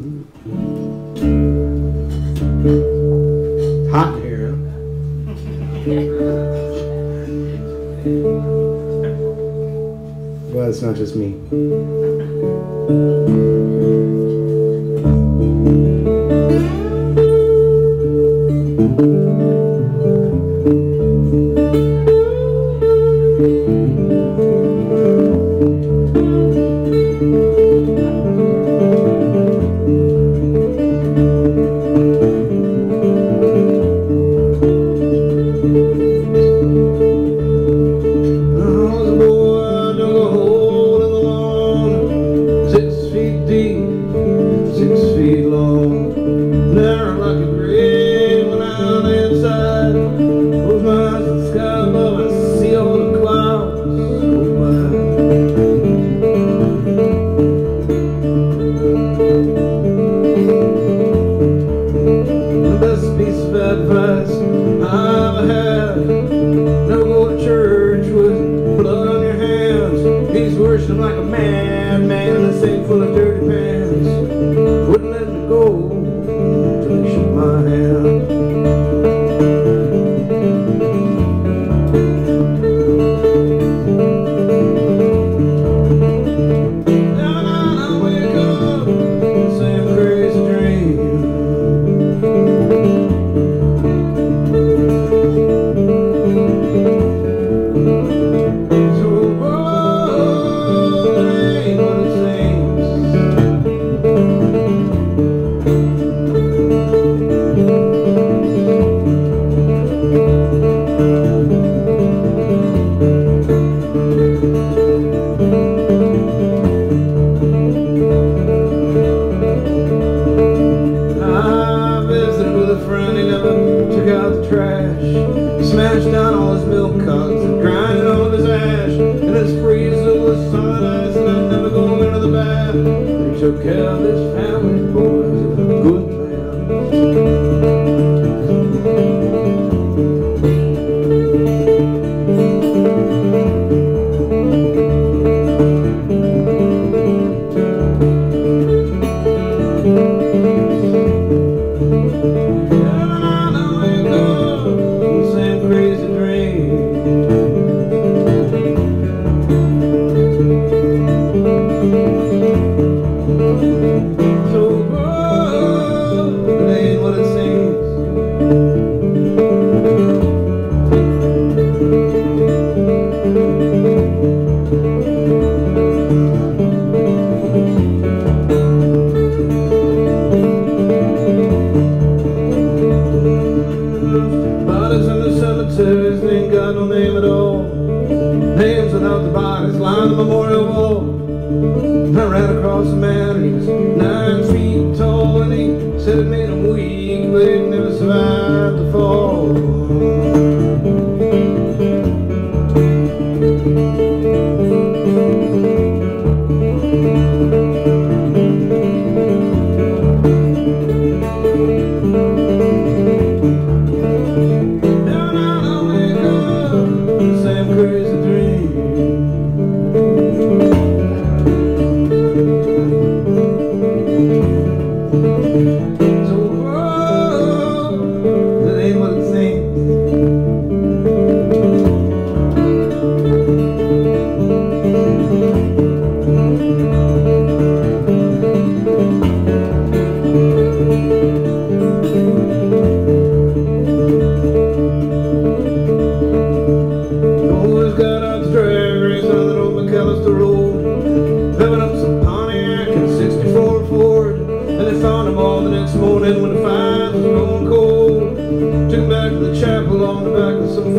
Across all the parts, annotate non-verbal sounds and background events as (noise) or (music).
Hot here, well, it's not just me. just like a man. the trash. Smashed down all his milk cugs and grinded all of his ash. And his freezer was solid ice and I'm never going into the bath. He took care of his across the mountains, nine feet tall, and he said it made him weak, but he never survived the fall. Thank you.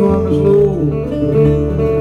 arms low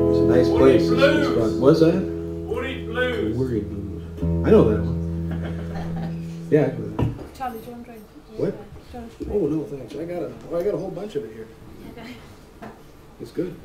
It's nice Woody place. It's- it's Blues. fun. What's that? Woody Blues. Worried Blues. I know that one. (laughs) Yeah. Charlie, do you want a drink? What? Oh, no, thanks. I got a, well, I got a whole bunch of it here. Okay. It's good.